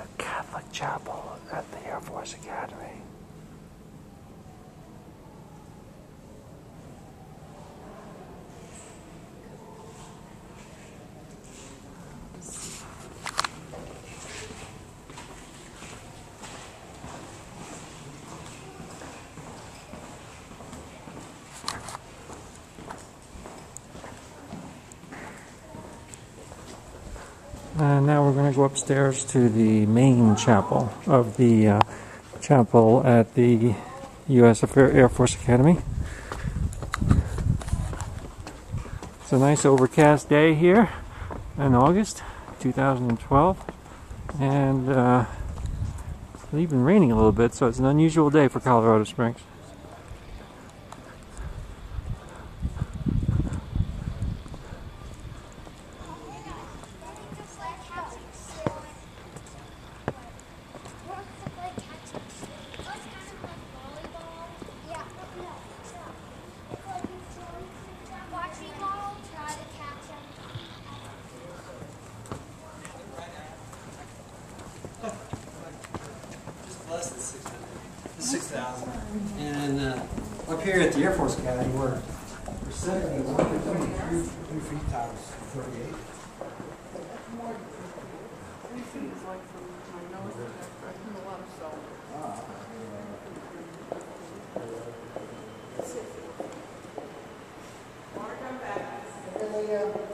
a Catholic chapel at the Air Force Academy. And now we're going to go upstairs to the main chapel of the uh, chapel at the U.S. Air Force Academy. It's a nice overcast day here in August 2012, and uh, it's even raining a little bit, so it's an unusual day for Colorado Springs. less than 6,000. 6, and uh, up here at the Air Force Academy, we're, we're sitting at three, three feet times 38. Three feet is like from my a lot of